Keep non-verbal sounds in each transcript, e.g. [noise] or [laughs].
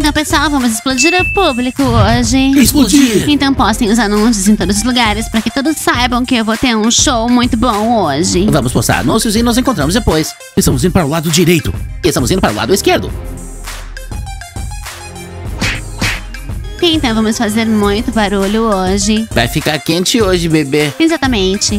Então, pessoal, vamos explodir o público hoje. Explodir! Então postem os anúncios em todos os lugares para que todos saibam que eu vou ter um show muito bom hoje. Vamos postar anúncios e nos encontramos depois. Estamos indo para o lado direito. E estamos indo para o lado esquerdo. Então vamos fazer muito barulho hoje. Vai ficar quente hoje, bebê. Exatamente.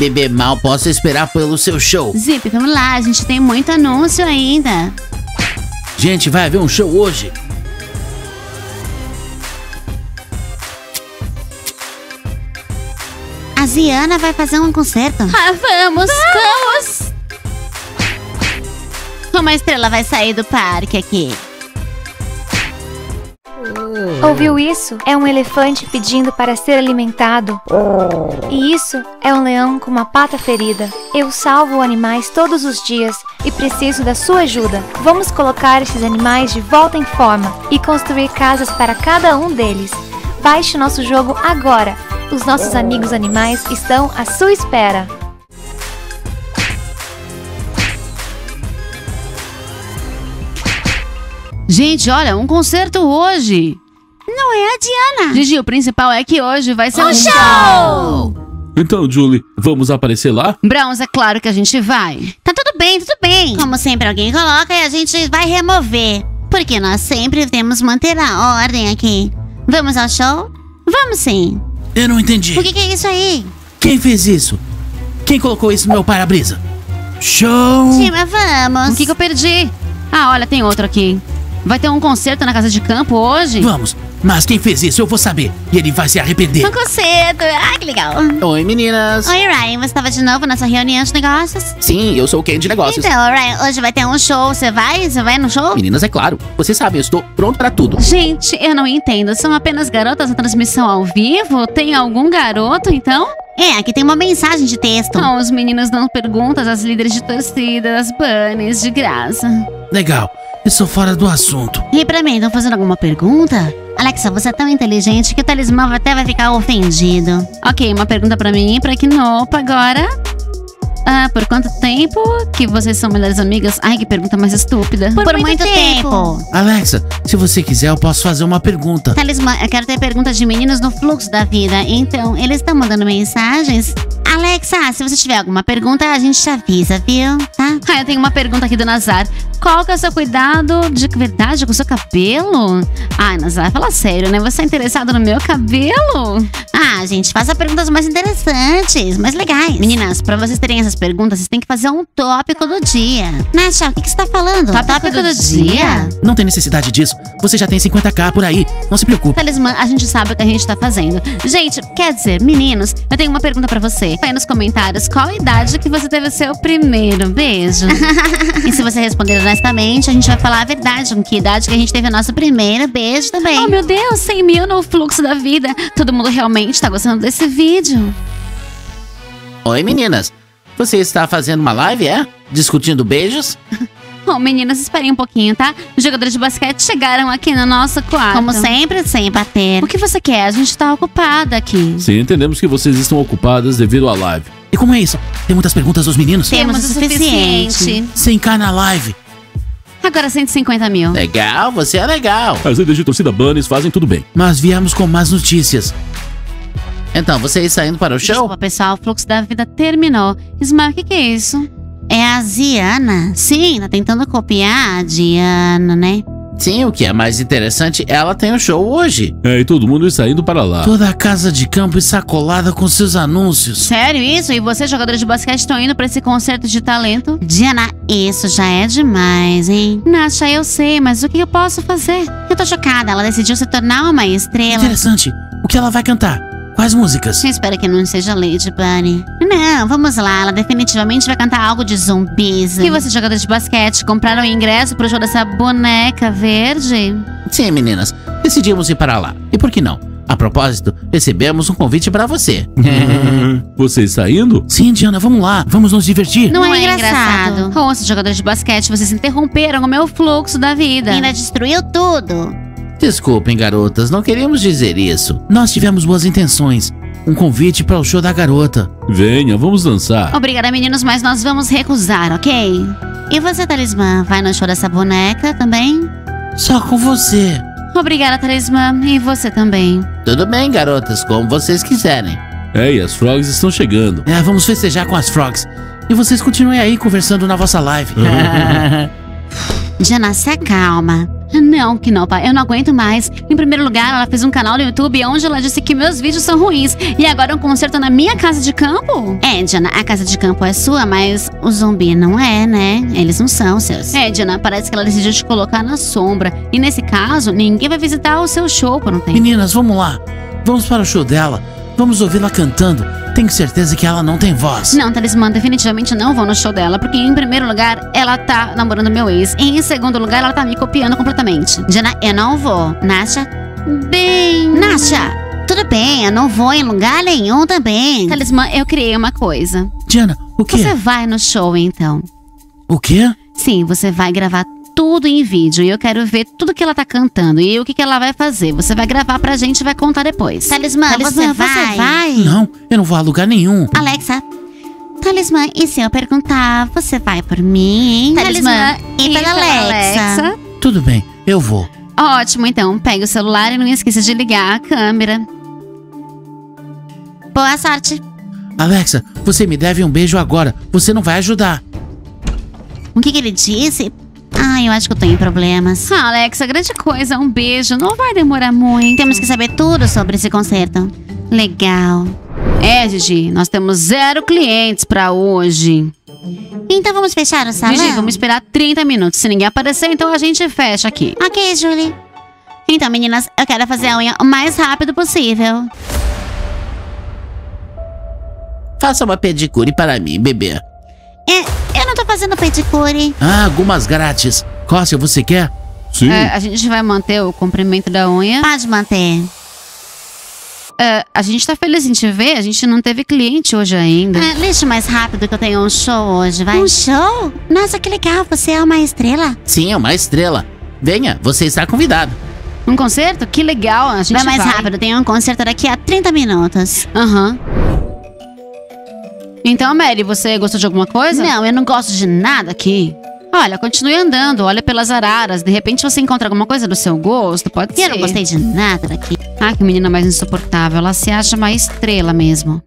Bebê, mal posso esperar pelo seu show. Zip, vamos lá, a gente tem muito anúncio ainda. Gente, vai haver um show hoje. A Ziana vai fazer um concerto. Ah, vamos, vamos! Uma estrela vai sair do parque aqui. Ouviu isso? É um elefante pedindo para ser alimentado. E isso é um leão com uma pata ferida. Eu salvo animais todos os dias e preciso da sua ajuda. Vamos colocar esses animais de volta em forma e construir casas para cada um deles. Baixe nosso jogo agora. Os nossos amigos animais estão à sua espera. Gente, olha, um concerto hoje. Não é a Diana. Gigi, o principal é que hoje vai ser um, show. Então, Julie, vamos aparecer lá? Browns, é claro que a gente vai. Tá tudo bem, tudo bem. Como sempre, alguém coloca e a gente vai remover. Porque nós sempre temos manter a ordem aqui. Vamos ao show? Vamos sim. Eu não entendi. O que, que é isso aí? Quem fez isso? Quem colocou isso no meu para-brisa? Show! Tima, vamos. O que, que eu perdi? Ah, olha, tem outro aqui. Vai ter um concerto na casa de campo hoje? Vamos, mas quem fez isso eu vou saber. E ele vai se arrepender. Um concerto. Ah, que legal. Oi, meninas. Oi, Ryan. Você estava de novo nessa reunião de negócios? Sim, eu sou o Ken de negócios. Então, Ryan, hoje vai ter um show. Você vai? Você vai no show? Meninas, é claro. Você sabe, eu estou pronto para tudo. Gente, eu não entendo. São apenas garotas na transmissão ao vivo? Tem algum garoto, então? É, aqui tem uma mensagem de texto. Não, os meninos dão perguntas às líderes de torcida, às bunnies, de graça. Legal. Eu sou fora do assunto. E pra mim, estão fazendo alguma pergunta? Alexa, você é tão inteligente que o talismã até vai ficar ofendido. Ok, uma pergunta pra mim e pra Kinopa agora. Ah, por quanto tempo que vocês são melhores amigas? Ai, que pergunta mais estúpida. Por, muito, muito tempo. tempo. Alexa, se você quiser, eu posso fazer uma pergunta. Talismã, eu quero ter perguntas de meninos no fluxo da vida. Então, eles estão mandando mensagens? Alexa, se você tiver alguma pergunta, a gente te avisa, viu? Tá? Ah, eu tenho uma pergunta aqui do Nazar. Qual que é o seu cuidado de verdade com o seu cabelo? Ah, Nazar, fala sério, né? Você é interessado no meu cabelo? Ah, gente, faça perguntas mais interessantes, mais legais. Meninas, pra vocês terem essas perguntas, vocês têm que fazer um tópico do dia. Nacha, o que, que você tá falando? Tópico, tópico do, do dia? dia? Não tem necessidade disso. Você já tem 50k por aí. Não se preocupe. Talismã, a gente sabe o que a gente tá fazendo. Gente, quer dizer, meninos, eu tenho uma pergunta pra você. Põe nos comentários qual a idade que você teve o seu primeiro beijo. [laughs] e se você responder honestamente, a gente vai falar a verdade. Com que idade que a gente teve o nosso primeiro beijo também. Oh, meu Deus, 100 mil no fluxo da vida. Todo mundo realmente tá gostando desse vídeo. Oi, meninas. Você está fazendo uma live, é? Discutindo beijos? [laughs] Oh, meninas, esperem um pouquinho, tá? Os jogadores de basquete chegaram aqui no nosso quarto. Como sempre, sem bater. O que você quer? A gente tá ocupada aqui. Sim, entendemos que vocês estão ocupadas devido à live. E como é isso? Tem muitas perguntas dos meninos? Temos, Temos o suficiente. 100k na live. Agora 150 mil. Legal, você é legal. As líderes de torcida Bunnies fazem tudo bem. Mas viemos com más notícias. Então, você está indo para o show? Desculpa, pessoal, o fluxo da vida terminou. Ismael, o que, que é isso? É a Ziana. Sim, tá tentando copiar a Diana, né? Sim, o que é mais interessante, ela tem o um show hoje. É, e todo mundo está indo para lá. Toda a casa de campo está colada com seus anúncios. Sério isso? E vocês, jogadores de basquete, estão indo para esse concerto de talento? Diana, isso já é demais, hein? Nasha, eu sei, mas o que eu posso fazer? Eu tô chocada, ela decidiu se tornar uma estrela. Interessante. O que ela vai cantar? Quais músicas? Eu espero que não seja Lady Bunny. Não, vamos lá, ela definitivamente vai cantar algo de zumbis. E vocês, jogadores de basquete, compraram o ingresso pro show dessa boneca verde? Sim, meninas. Decidimos ir para lá. E por que não? A propósito, recebemos um convite para você. [laughs] você está indo? Sim, Diana, vamos lá. Vamos nos divertir. Não, não é, é engraçado. engraçado. Ouça, jogadores de basquete, vocês interromperam o meu fluxo da vida. Ainda destruiu tudo. Desculpem, garotas, não queríamos dizer isso. Nós tivemos boas intenções. um convite para o show da garota. Venha, vamos dançar. Obrigada, meninos, mas nós vamos recusar, ok? E você, Talismã, vai no show dessa boneca também? Só com você. Obrigada, Talismã. E você também. Tudo bem, garotas, como vocês quiserem. É, e as frogs estão chegando. É, vamos festejar com as frogs. E vocês continuem aí conversando na vossa live. [laughs] [laughs] Diana, se acalma. Não, pai. Eu não aguento mais. Em primeiro lugar, ela fez um canal no YouTube onde ela disse que meus vídeos são ruins. E agora um concerto na minha casa de campo? É, Diana, a casa de campo é sua, mas o zumbi não é, né? Eles não são seus. É, Diana, parece que ela decidiu te colocar na sombra. E nesse caso, ninguém vai visitar o seu show por um tempo. Meninas, vamos lá. Vamos para o show dela. Vamos ouvi-la cantando. Tenho certeza que ela não tem voz. Não, Talismã, definitivamente não vou no show dela, porque em primeiro lugar, ela tá namorando meu ex. E em segundo lugar, ela tá me copiando completamente. Diana, eu não vou. Nasha? Bem. Nasha! Tudo bem, eu não vou em lugar nenhum também. Talismã, eu criei uma coisa. Diana, o quê? Você vai no show então? O quê? Sim, você vai gravar tudo em vídeo e eu quero ver tudo que ela tá cantando e o que, que ela vai fazer. Você vai gravar pra gente e vai contar depois. Talismã, Talismã, você vai? Não, eu não vou a lugar nenhum. Alexa. Talismã, e se eu perguntar, você vai por mim, hein? Talismã, e pela Alexa. Tudo bem, eu vou. Ótimo, então. Pega o celular e não esqueça de ligar a câmera. Boa sorte. Alexa, você me deve um beijo agora. Você não vai ajudar. O que, que ele disse? Ah, eu acho que eu em problemas. Ah, Alexa, grande coisa. Um beijo. Não vai demorar muito. Temos que saber tudo sobre esse concerto. Legal. É, Gigi, nós temos zero clientes pra hoje. Então vamos fechar o salão? Gigi, vamos esperar 30 minutos. Se ninguém aparecer, então a gente fecha aqui. Ok, Julie. Então, meninas, eu quero fazer a unha o mais rápido possível. Faça uma pedicure para mim, bebê. É, eu não tô fazendo pedicure. Ah, algumas grátis. Cóssia, você quer? Sim. É, a gente vai manter o comprimento da unha. Pode manter. É, a gente tá feliz em te ver, a gente não teve cliente hoje ainda. Ah, lixe mais rápido que eu tenho um show hoje, vai. Um show? Nossa, que legal. Você é uma estrela. Sim, é uma estrela. Venha, você está convidado. Um concerto? Que legal, a gente vai mais vai. rápido. Tem um concerto daqui a 30 minutos. Aham. Então, Mary, você gostou de alguma coisa? Não, eu não gosto de nada aqui. Olha, continue andando, olha pelas araras. De repente você encontra alguma coisa do seu gosto, pode ser. eu não gostei de nada daqui. Ah, que menina mais insuportável. Ela se acha uma estrela mesmo.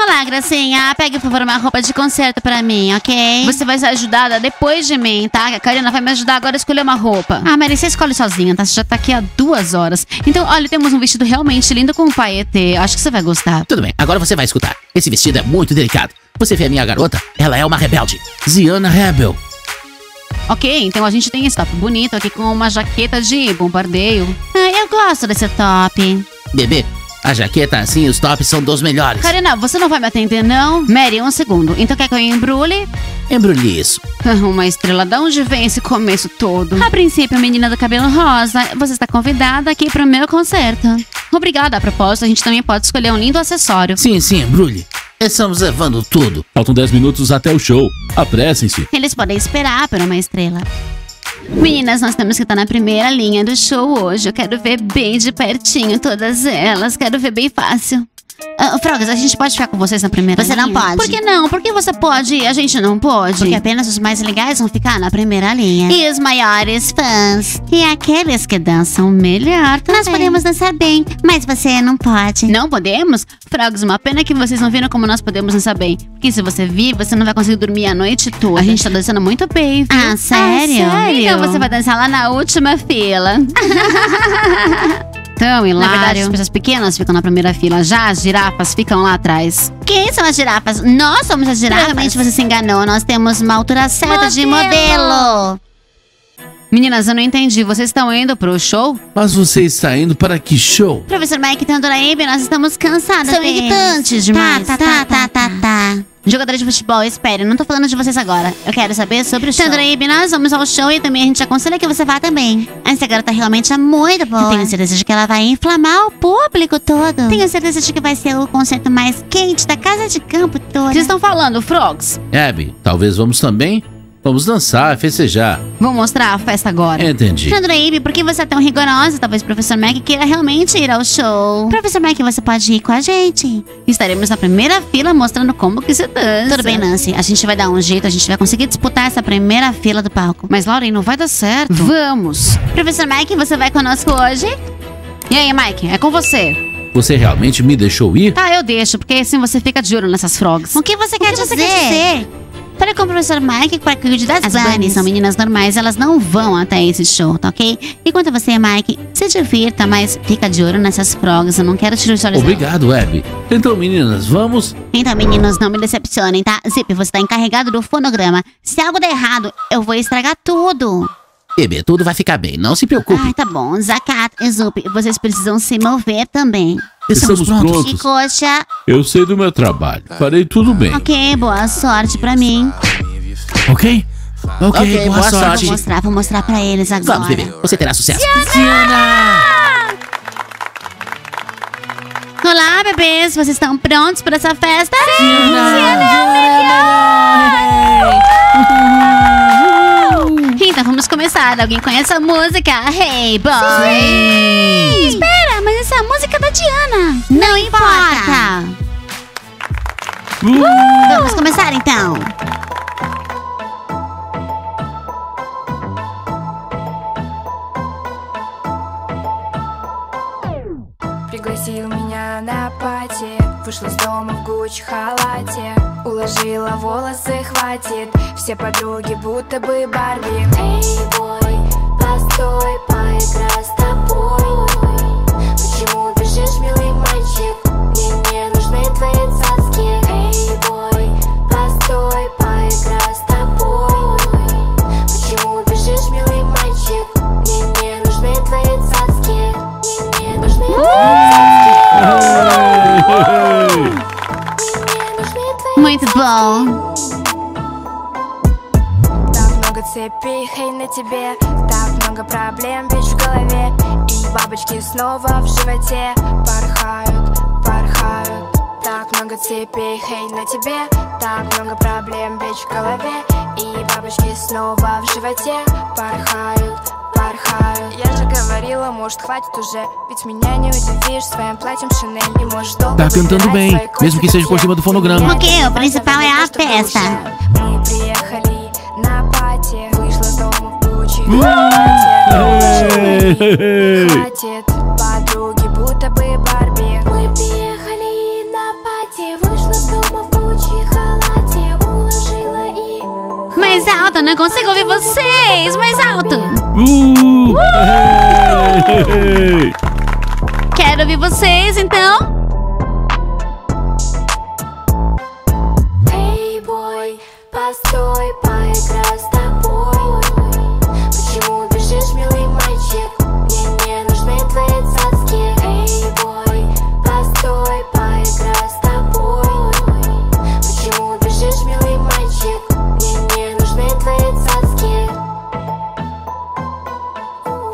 Olá, Gracinha. Pegue, por favor, uma roupa de concerto pra mim, ok? Você vai ser ajudada depois de mim, tá? A Karina vai me ajudar agora a escolher uma roupa. Ah, Mary, você escolhe sozinha, tá? Você já tá aqui há duas horas. Então, olha, temos um vestido realmente lindo com um paetê. Acho que você vai gostar. Tudo bem, agora você vai escutar. Esse vestido é muito delicado. Você vê a minha garota? Ela é uma rebelde. Ziana Rebel. Ok, então a gente tem esse top bonito aqui com uma jaqueta de bombardeio. Ah, eu gosto desse top. Bebê, a jaqueta assim os tops são dos melhores. Karina, você não vai me atender, não? Mary, um segundo. Então quer que eu embrulhe? Embrulhe isso. [laughs] Uma estrela, de onde vem esse começo todo? A princípio, menina do cabelo rosa, você está convidada aqui para o meu concerto. Obrigada, a propósito, a gente também pode escolher um lindo acessório. Sim, sim, embrulhe. Estamos levando tudo. Faltam 10 minutos até o show. Apressem-se. Eles podem esperar por uma estrela. Meninas, nós temos que estar na primeira linha do show hoje. Eu quero ver bem de pertinho todas elas. Quero ver bem fácil. Ah, Frogas, a gente pode ficar com vocês na primeira Você não linha? pode. Por que não? Por que você pode e a gente não pode? Porque apenas os mais legais vão ficar na primeira linha. E os maiores fãs. E aqueles que dançam melhor também. Nós podemos dançar bem, mas você não pode. Não podemos? Frogos, uma pena que vocês não viram como nós podemos dançar bem. Porque se você vir, você não vai conseguir dormir a noite toda. A gente tá dançando muito bem, viu? Ah, sério? Ah, sério? Então você [laughs] vai dançar lá na última fila. [laughs] Hilário. Na verdade, as pessoas pequenas ficam na primeira fila. Já as girafas ficam lá atrás. Quem são as girafas? Nós somos as girafas. Provavelmente você se enganou. Nós temos uma altura certa de modelo. Meninas, eu não entendi. Vocês estão indo pro show? Mas você está indo para que show? Professor Mike e Tandora Abe, nós estamos cansadas São deles. irritantes demais. Tá, tá, tá, tá, tá, tá. Jogadora de futebol, espere. Não tô falando de vocês agora. Eu quero saber sobre o show. Tandora Abe, nós vamos ao show e também a gente aconselha que você vá também. Essa garota realmente é muito boa. Eu tenho certeza de que ela vai inflamar o público todo. Tenho certeza de que vai ser o concerto mais quente da casa de campo toda. Vocês estão falando, Frogs? Abby, talvez vamos também? Vamos dançar, festejar. Vou mostrar a festa agora. Entendi. Chandraíbe, por que você é tão rigorosa? Talvez o professor Mac queira realmente ir ao show. Professor Mac, você pode ir com a gente. Estaremos na primeira fila mostrando como que se dança. Tudo bem, Nancy. A gente vai dar um jeito, a gente vai conseguir disputar essa primeira fila do palco. Mas, Lauren, não vai dar certo. Vamos. Professor Mike, você vai conosco hoje? E aí, Mike, é com você. Você realmente me deixou ir? Tá, eu deixo, porque assim você fica de olho nessas frogs. O que você, quer, que você dizer? quer dizer? Fale com o professor Mike para cuide das As bunnies são meninas normais, elas não vão até esse show, tá ok? Enquanto você, Mike, se divirta, mas fica de olho nessas frogs, eu não quero tirar os olhos. Obrigado, Abby. Então, meninas, vamos. Então, meninos, não me decepcionem, tá? Zip, você tá encarregado do fonograma. Se algo der errado, eu vou estragar tudo. Bebê, tudo vai ficar bem, não se preocupe. Ai, tá bom. Zakat e Zup, vocês precisam se mover também. Estamos E prontos. coxa, Eu sei do meu trabalho. Farei tudo bem. ok, boa sorte pra mim. Ok? Ok, Ok, boa, Vou sorte. mostrar, vou mostrar pra eles agora. Vamos, bebê. Você terá sucesso. Olá, bebês, vocês estão prontos para essa festa? Então Alguém conhece a música? Hey Boy! Espera, mas essa é a música da Diana. Não importa. Vamos começar então. Вышла с дома в гуч халате. Уложила волосы, хватит. Все подруги будто бы Барби. Эй, бой, постой, поиграй с тобой. Почему бежишь, милый мальчик? Цепей, хей на тебе. Так много проблем, ведь в голове. И бабочки снова в животе Порхают, порхают. Так много цепей, хей на тебе. Так много проблем, ведь в голове. И бабочки снова в животе Порхают, порхают. Я же говорила, может хватит уже. Ведь меня не удивишь своим платьем Шанель. Не можешь долго Tá cantando bem, mesmo que seja por cima do fonograma. Ok, o principal é a festa. Хватит, подруги будто бы Барби Мы приехали на пати Вышла с дома в Гуччи халате Уложила и Mais alto, eu não consigo ouvir vocês. Mais alto. Uh! Hey! Quero ouvir vocês, então.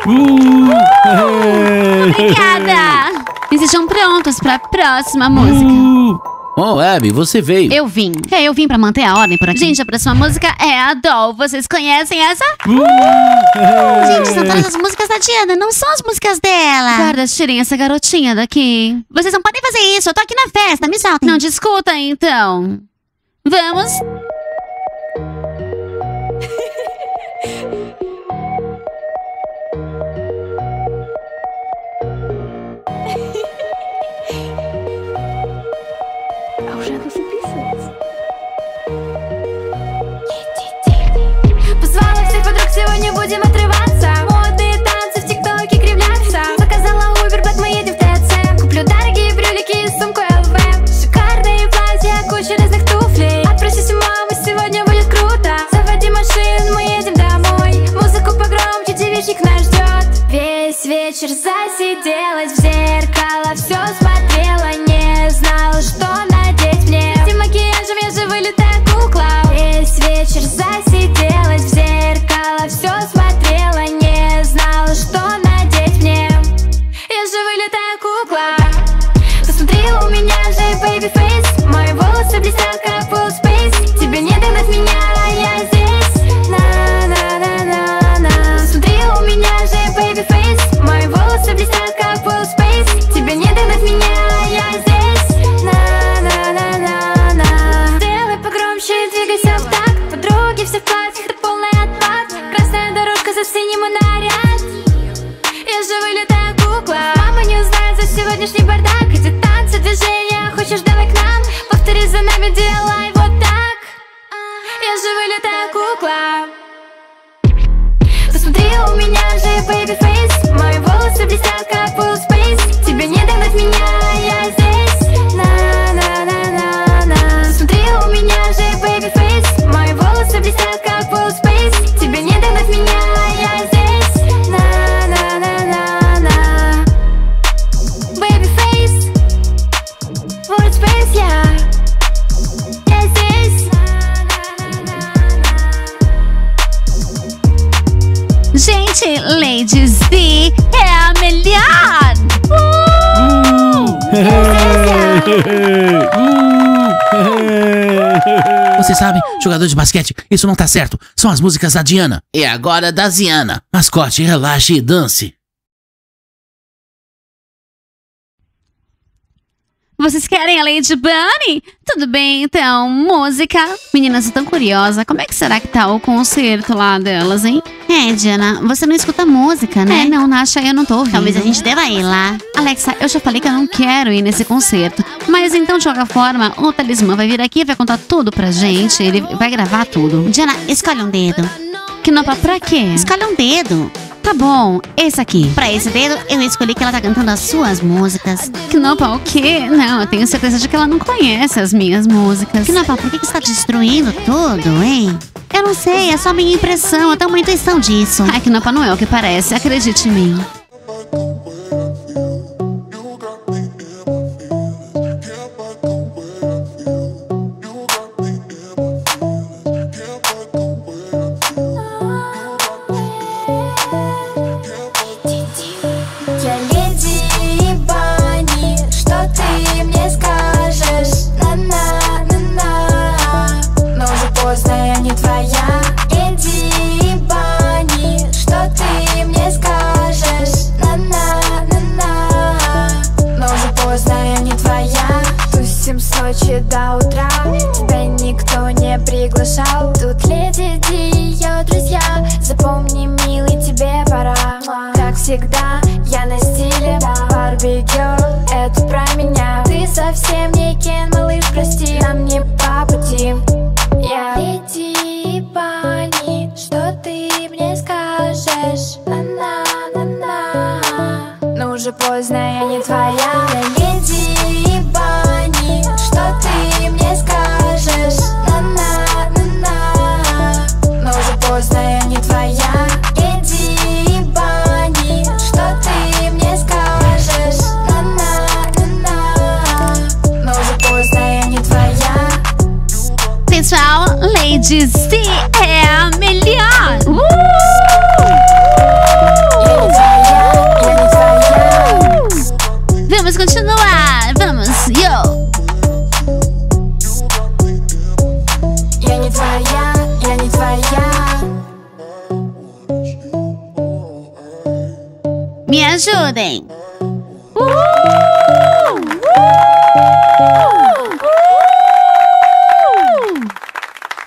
Uh! Hey! [laughs] Obrigada. E sejam prontos para a próxima música. Uh! Oh, Abby, você veio. Eu vim. É, eu vim pra manter a ordem por aqui. Gente, a próxima música é a Doll. Vocês conhecem essa? Gente, são todas as músicas da Diana, não são as músicas dela. Guardas, tirem essa garotinha daqui. Vocês não podem fazer isso, eu tô aqui na festa, me soltem. Não discuta, então. Vamos? Hoje é jogador de basquete, isso não tá certo. São as músicas da Diana. E agora da Ziana. Mascote, relaxe e dance. Vocês querem a Lady Bunny? Tudo bem, então, música. Meninas, eu tô curiosa. Como é que será que tá o concerto lá delas, hein? É, Diana, você não escuta música, né? É, não, Nasha, eu não tô ouvindo. Talvez a gente deva ir lá. Alexa, eu já falei que eu não quero ir nesse concerto. Mas então, de qualquer forma, o talismã vai vir aqui e vai contar tudo pra gente. Ele vai gravar tudo. Diana, escolhe um dedo. Que nova pra quê? Escolhe um dedo. Tá bom, esse aqui. Pra esse dedo, eu escolhi que ela tá cantando as suas músicas. Knopa, o quê? Não, eu tenho certeza de que ela não conhece as minhas músicas. Knopa, por que, que você tá destruindo tudo, hein? Eu não sei, é só minha impressão, eu tenho uma intuição disso. Ai, Knopa, não é o que parece, acredite em mim. Но уже поздно, я не твоя Ajudem!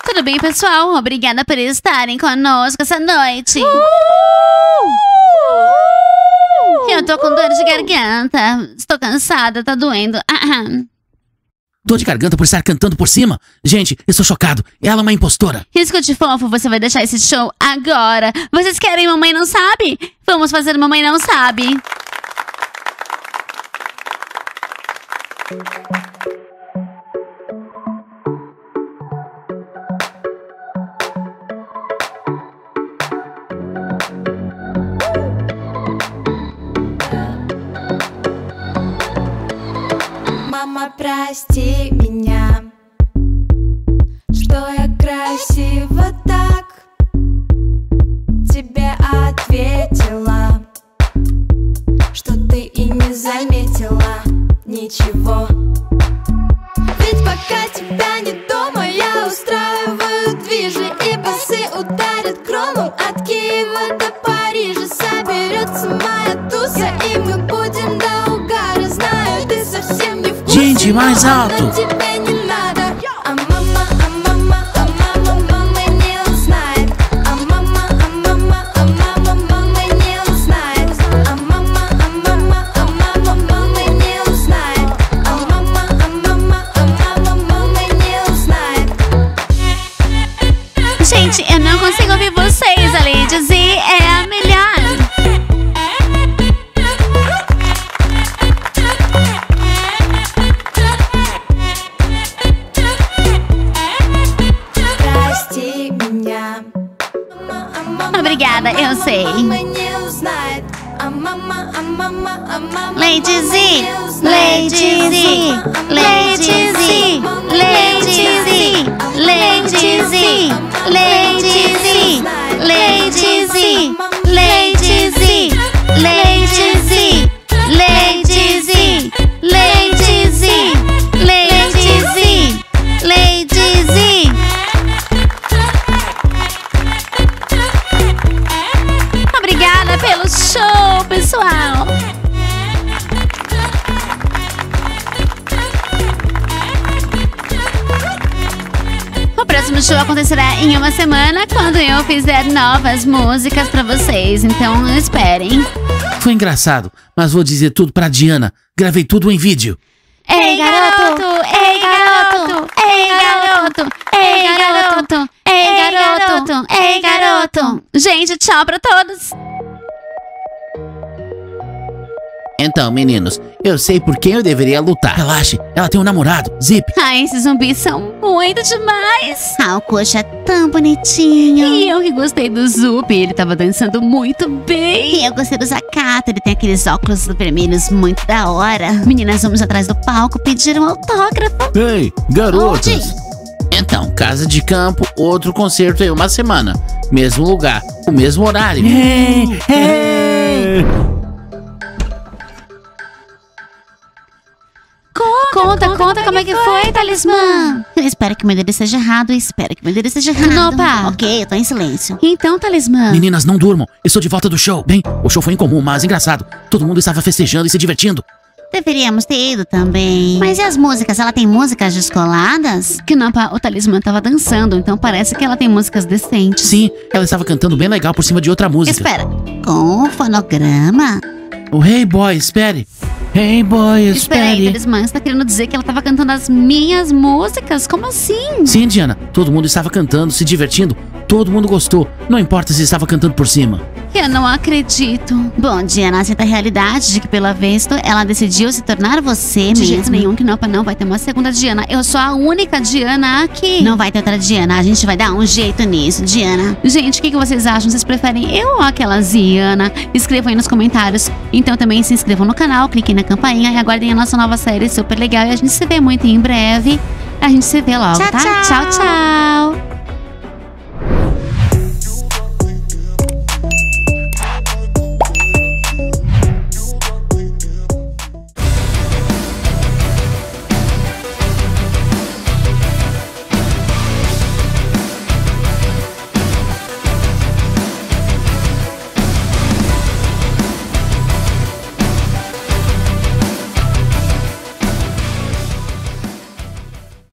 Tudo bem, pessoal? Obrigada por estarem conosco essa noite. Eu tô com dor de garganta. Estou cansada, tá doendo. Dor de garganta por estar cantando por cima? Gente, eu sou chocado. Ela é uma impostora. Escute, fofo, você vai deixar esse show agora. Vocês querem Mamãe Não Sabe? Vamos fazer Mamãe Não Sabe. Мама, прости ladies show acontecerá em uma semana quando eu fizer novas músicas pra vocês, então esperem. Foi engraçado, mas vou dizer tudo pra Diana. Gravei tudo em vídeo. Ei, garoto! Ei, garoto! Ei, garoto! Ei, garoto! Ei, garoto! Ei, garoto! Gente, tchau pra todos! Então, meninos, eu sei por quem eu deveria lutar. Relaxe, ela tem um namorado, Zip. Ai, esses zumbis são muito demais! Ah, o coxa é tão bonitinho! E eu que gostei do Zup, ele tava dançando muito bem! E eu gostei do Zakato, ele tem aqueles óculos vermelhos muito da hora. Meninas, vamos atrás do palco pedir um autógrafo. Ei, garotas. Então, casa de campo, outro concerto em uma semana. Mesmo lugar, o mesmo horário. É. Conta, conta, como é que foi, talismã? Eu espero que o meu dedo esteja errado, eu espero que o meu dedo esteja errado. Opa! Ok, eu tô em silêncio. Então, talismã. Meninas, não durmam. Estou de volta do show. Bem, o show foi incomum, mas engraçado. Todo mundo estava festejando e se divertindo. Deveríamos ter ido também. Mas e as músicas? Ela tem músicas descoladas? Que não, pá, o talismã tava dançando, então parece que ela tem músicas decentes. Sim, ela estava cantando bem legal por cima de outra música. Espera, com o fonograma? O Hey Boy, espere. Hey Boy, Espera aí, espere. talismã, você tá querendo dizer que ela tava cantando as minhas músicas? Como assim? Sim, Diana, todo mundo estava cantando, se divertindo. Todo mundo gostou. Não importa se estava cantando por cima. Eu não acredito. Bom, Diana aceita a realidade de que, pela visto, ela decidiu se tornar você De mesmo. jeito nenhum que não, não vai ter uma segunda Diana. Eu sou a única Diana aqui. Não vai ter outra Diana. A gente vai dar um jeito nisso, Diana. Gente, o que, que vocês acham? Vocês preferem eu ou aquela Diana? Escrevam aí nos comentários. Então também se inscrevam no canal, cliquem na campainha e aguardem a nossa nova série super legal. E a gente se vê muito em breve. A gente se vê logo, Tchau, tá? tchau. tchau. tchau.